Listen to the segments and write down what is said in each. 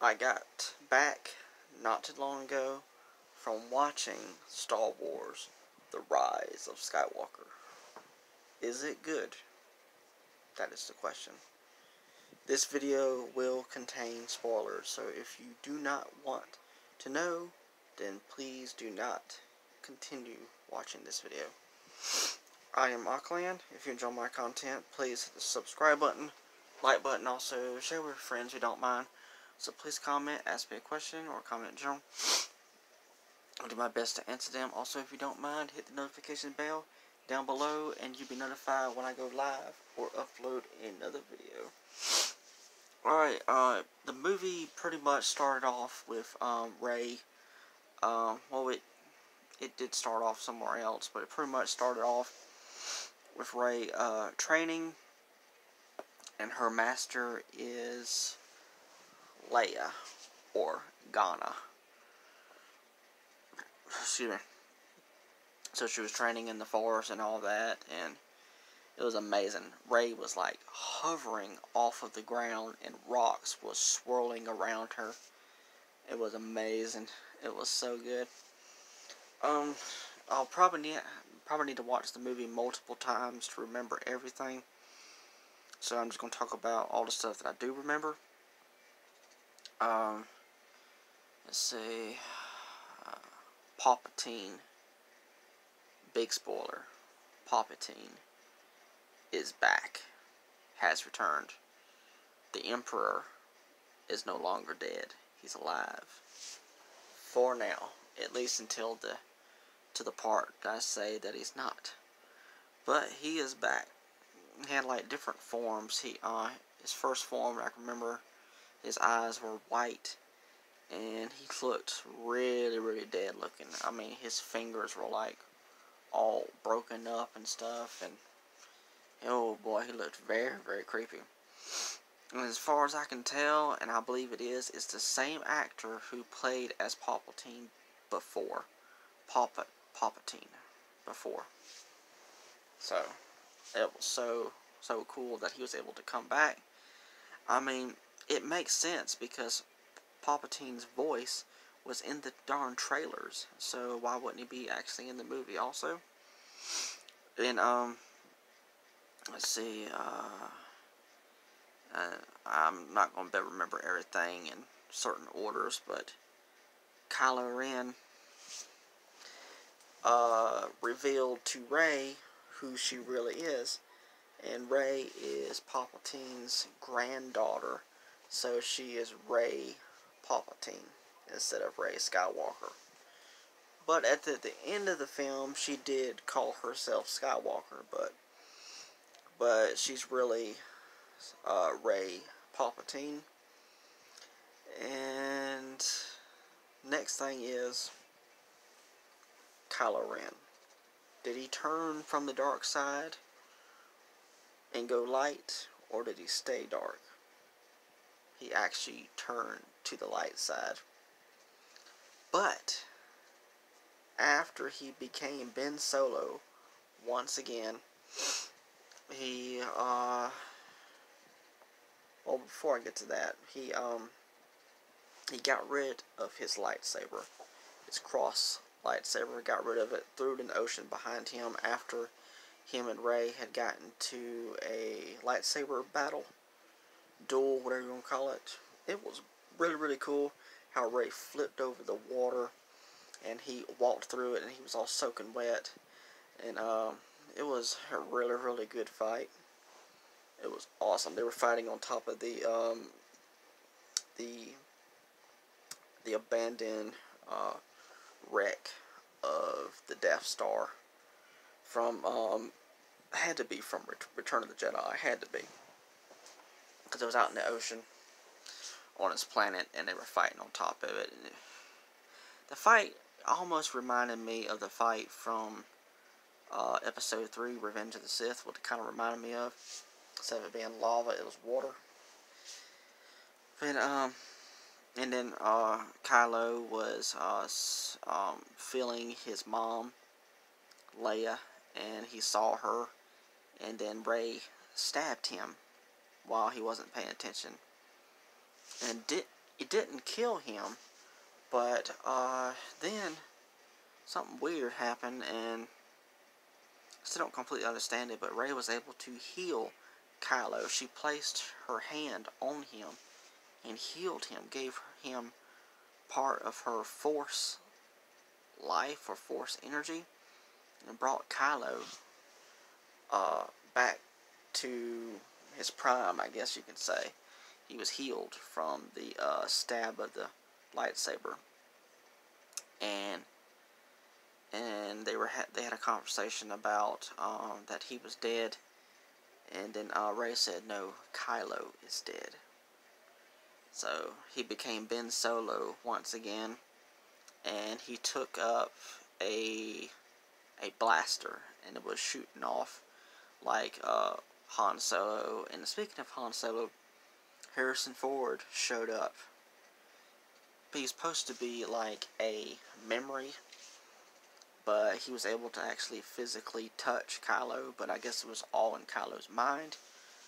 I got back not too long ago from watching Star Wars The Rise of Skywalker. Is it good? That is the question. This video will contain spoilers, so if you do not want to know, then please do not continue watching this video. I am Aqland. If you enjoy my content, please hit the subscribe button, like button, also share with friends who don't mind. So please comment, ask me a question, or comment in general. I'll do my best to answer them. Also, if you don't mind, hit the notification bell down below, and you'll be notified when I go live or upload another video. Alright, uh, the movie pretty much started off with, um, Rey, um, well, it, it did start off somewhere else, but it pretty much started off with Rey, uh, training, and her master is Leia, or Ghana. Excuse me. So she was training in the forest and all that, and it was amazing. Rey was like hovering off of the ground, and rocks was swirling around her. It was amazing. It was so good. Um, I'll probably need probably need to watch the movie multiple times to remember everything. So I'm just gonna talk about all the stuff that I do remember. Um, let's see. Uh, Palpatine. Big spoiler. Palpatine is back. Has returned. The Emperor is no longer dead. He's alive. For now. At least until the to the part I say that he's not. But he is back. He had like different forms. He uh his first form I can remember his eyes were white and he looked really, really dead looking. I mean, his fingers were like all broken up and stuff, and oh boy, he looked very, very creepy. And as far as I can tell, and I believe it is, it's the same actor who played as Palpatine before. Palpa Palpatine before. So, it was so, so cool that he was able to come back. I mean, it makes sense because Palpatine's voice was in the darn trailers, so why wouldn't he be actually in the movie also? And um, let's see, uh, uh I'm not going to be remember everything in certain orders, but Kylo Ren uh, revealed to Rey who she really is, and Rey is Palpatine's granddaughter. So she is Rey Palpatine instead of Rey Skywalker. But at the, the end of the film, she did call herself Skywalker, but but she's really uh, Rey Palpatine. And next thing is Kylo Ren. Did he turn from the dark side and go light, or did he stay dark? He actually turned to the light side. But after he became Ben Solo, once again, he uh well before I get to that, he um he got rid of his lightsaber. His cross lightsaber, got rid of it, threw it in the ocean behind him after him and Rey had gotten to a lightsaber battle duel, whatever you want to call it. It was really, really cool how Rey flipped over the water and he walked through it and he was all soaking wet. And um, it was a really, really good fight. It was awesome. They were fighting on top of the um, the the abandoned uh, wreck of the Death Star from um, had to be from Return of the Jedi. Had to be because it was out in the ocean on his planet and they were fighting on top of it. And the fight almost reminded me of the fight from uh, episode 3, Revenge of the Sith, what it kind of reminded me of. Instead of it being lava, it was water. Um, and then, uh, Kylo was, uh, um, feeling his mom, Leia, and he saw her, and then Rey stabbed him while he wasn't paying attention. And did it didn't kill him, but uh, then something weird happened, and I still don't completely understand it. But Rey was able to heal Kylo. She placed her hand on him and healed him, gave him part of her Force life or Force energy, and brought Kylo uh, back to his prime, I guess you could say. He was healed from the uh, stab of the lightsaber, and and they were ha- they had a conversation about um, that he was dead, and then uh, Rey said, "No, Kylo is dead." So he became Ben Solo once again, and he took up a a blaster, and it was shooting off like uh, Han Solo. And speaking of Han Solo, Harrison Ford showed up. He's supposed to be like a memory, but he was able to actually physically touch Kylo, but I guess it was all in Kylo's mind.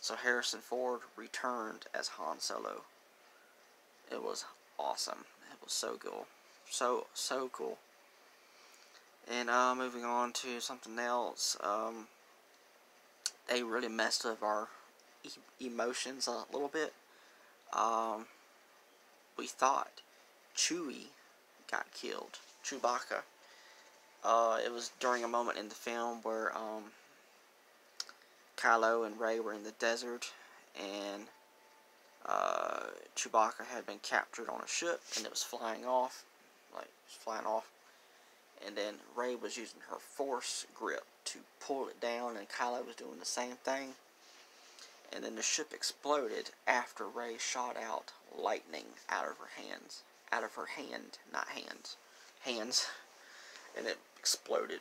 So Harrison Ford returned as Han Solo. It was awesome. It was so cool. So, so cool. And uh, moving on to something else. Um, they really messed with our e- emotions a little bit. Um, we thought Chewie got killed. Chewbacca. Uh, it was during a moment in the film where um, Kylo and Rey were in the desert, and uh, Chewbacca had been captured on a ship, and it was flying off, like was flying off, and then Rey was using her Force grip to pull it down, and Kylo was doing the same thing. And then the ship exploded after Rey shot out lightning out of her hands. Out of her hand, not hands. Hands. And it exploded.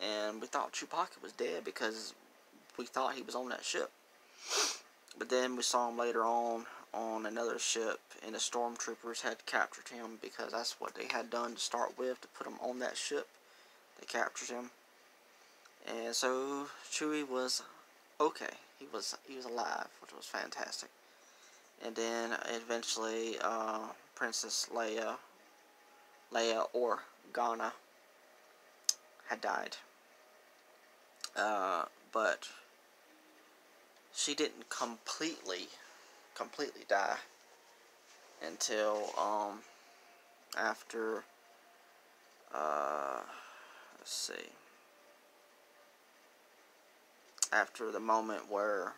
And we thought Chewbacca was dead because we thought he was on that ship. But then we saw him later on on another ship, and the stormtroopers had captured him because that's what they had done to start with to put him on that ship. They captured him, and so Chewie was okay. He was he was alive, which was fantastic. And then eventually, uh, Princess Leia, Leia or Ghana, had died. Uh, but she didn't completely, completely die until um, after. Uh, let's see after the moment where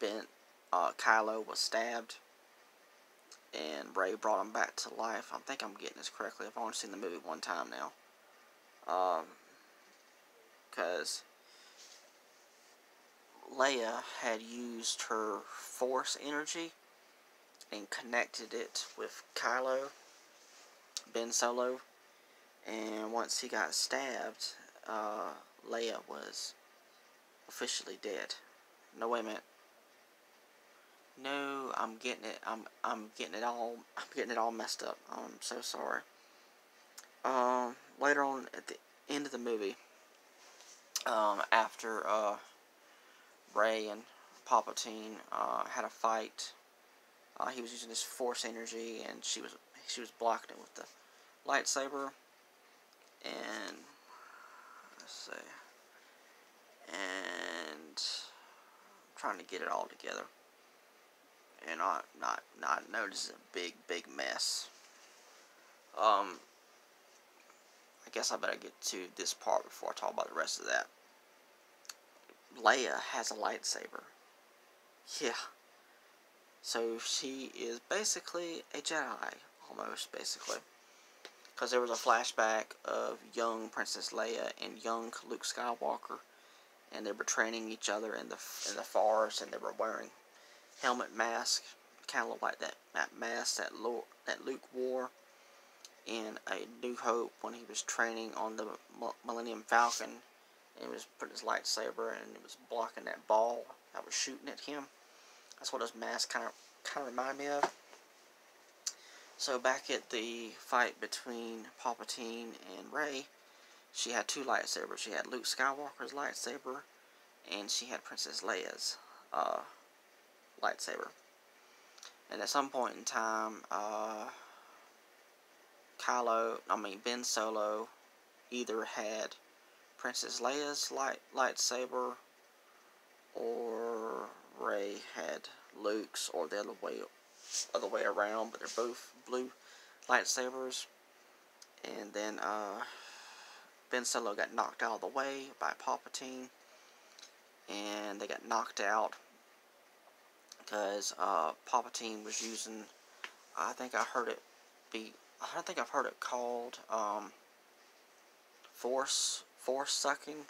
Ben uh, Kylo was stabbed and Rey brought him back to life. I think I'm getting this correctly. I've only seen the movie one time now. Um, because Leia had used her Force energy and connected it with Kylo, Ben Solo, and once he got stabbed, uh, Leia was officially dead. No, wait a minute. No, I'm getting it. I'm I'm getting it all. I'm getting it all messed up. I'm so sorry. Um, later on at the end of the movie, um, after uh, Rey and Palpatine uh, had a fight, uh, he was using his Force energy, and she was she was blocking it with the lightsaber. And let's see and I'm trying to get it all together. And not not not notice a big big mess. Um, I guess I better get to this part before I talk about the rest of that. Leia has a lightsaber. Yeah. So she is basically a Jedi, almost basically. Because there was a flashback of young Princess Leia and young Luke Skywalker and they were training each other in the in the forest, and they were wearing helmet masks, kind of like that that mask that Luke, that Luke wore in A New Hope when he was training on the Millennium Falcon. And he was putting his lightsaber and he was blocking that ball that was shooting at him. That's what those masks kind of kind of remind me of. So back at the fight between Palpatine and Rey, she had two lightsabers. She had Luke Skywalker's lightsaber, and she had Princess Leia's uh, lightsaber. And at some point in time, uh, Kylo, I mean Ben Solo, either had Princess Leia's light lightsaber, or Rey had Luke's, or the other way, other way around. But they're both blue lightsabers. And then uh, Ben Solo got knocked out of the way by Palpatine, and they got knocked out because uh, Palpatine was using. I think I heard it be. I don't think I've heard it called um, force force sucking.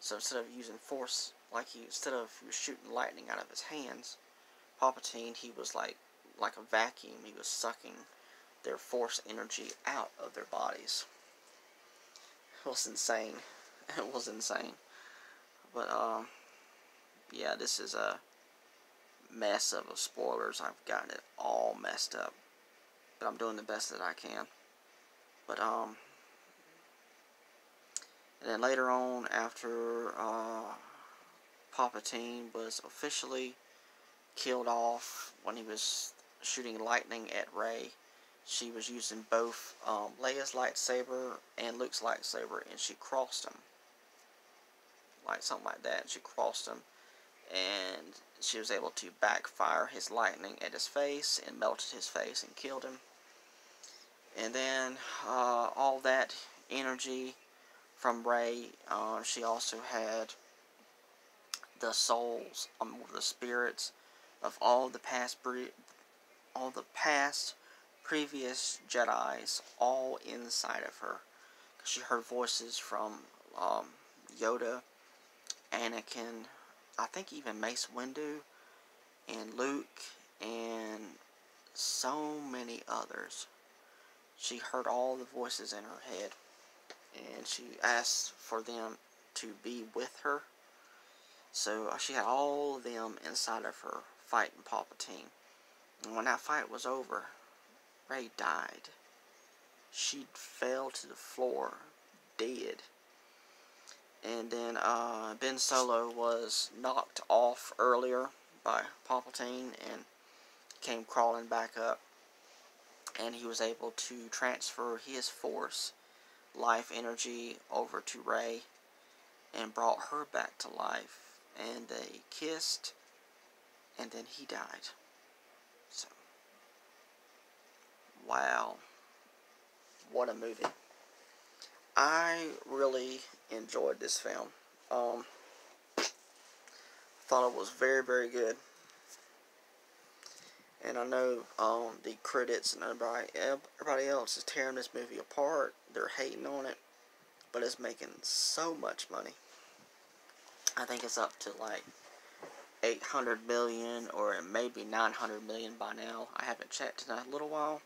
So instead of using force, like he instead of he was shooting lightning out of his hands, Palpatine he was like like a vacuum. He was sucking their force energy out of their bodies. Was insane. It was insane. But um, yeah, this is a mess of spoilers. I've gotten it all messed up. But I'm doing the best that I can. But, um, and then later on, after uh, Palpatine was officially killed off when he was shooting lightning at Rey, she was using both um, Leia's lightsaber and Luke's lightsaber, and she crossed them. Like something like that. She crossed them, and she was able to backfire his lightning at his face and melted his face and killed him. And then uh, all that energy from Rey, uh, she also had the souls, um, the spirits of all the past, all the past previous Jedi's all inside of her. She heard voices from um, Yoda, Anakin, I think even Mace Windu, and Luke, and so many others. She heard all the voices in her head, and she asked for them to be with her. So uh, she had all of them inside of her fighting Palpatine. And when that fight was over, Rey died. She fell to the floor, dead. And then uh, Ben Solo was knocked off earlier by Palpatine and came crawling back up. And he was able to transfer his force, life energy, over to Rey and brought her back to life. And they kissed, and then he died. Wow. What a movie. I really enjoyed this film. Um, thought it was very, very good. And I know um, the critics and everybody, everybody else is tearing this movie apart. They're hating on it. But it's making so much money. I think it's up to like 800 million or maybe 900 million by now. I haven't checked in a little while.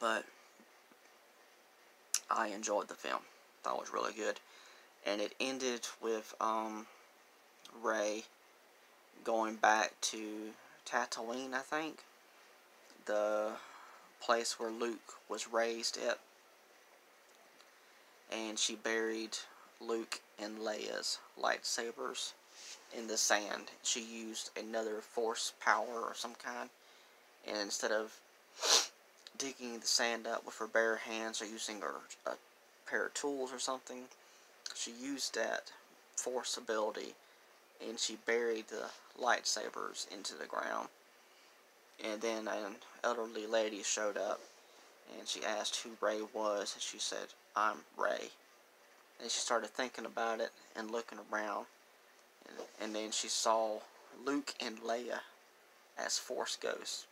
But I enjoyed the film. Thought it was really good. And it ended with um, Rey going back to Tatooine, I think. The place where Luke was raised at. And she buried Luke and Leia's lightsabers in the sand. She used another force power or some kind. And instead of digging the sand up with her bare hands or using her a pair of tools or something. She used that force ability and she buried the lightsabers into the ground. And then an elderly lady showed up and she asked who Rey was and she said, I'm Rey. And she started thinking about it and looking around. And, and then she saw Luke and Leia as Force ghosts.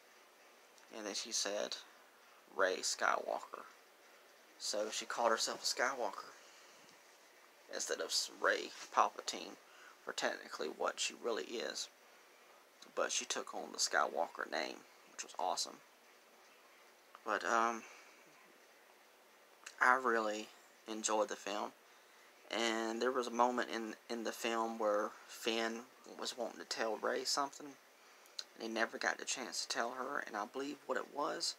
And then she said, Rey Skywalker. So she called herself a Skywalker instead of Rey Palpatine for technically what she really is. But she took on the Skywalker name, which was awesome. But um I really enjoyed the film. And there was a moment in in the film where Finn was wanting to tell Rey something and he never got the chance to tell her and I believe what it was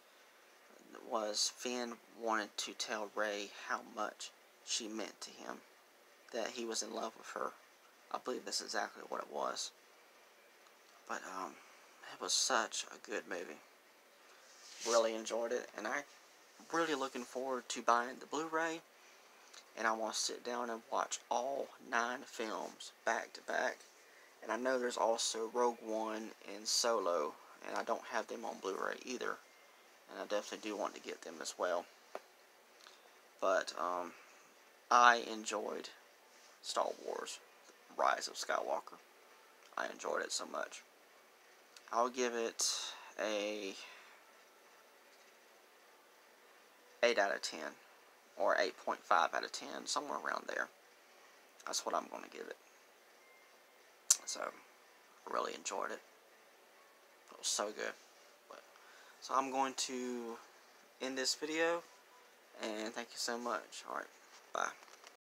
was Finn wanted to tell Rey how much she meant to him, that he was in love with her. I believe that's exactly what it was. But um, it was such a good movie. Really enjoyed it, and I really looking forward to buying the Blu-ray. And I want to sit down and watch all nine films back to back. And I know there's also Rogue One and Solo, and I don't have them on Blu-ray either. And I definitely do want to get them as well. But um, I enjoyed Star Wars Rise of Skywalker. I enjoyed it so much. I'll give it a 8 out of 10 or 8.5 out of 10, somewhere around there. That's what I'm going to give it. So, really enjoyed it. It was so good. So I'm going to end this video, and thank you so much. Alright, bye.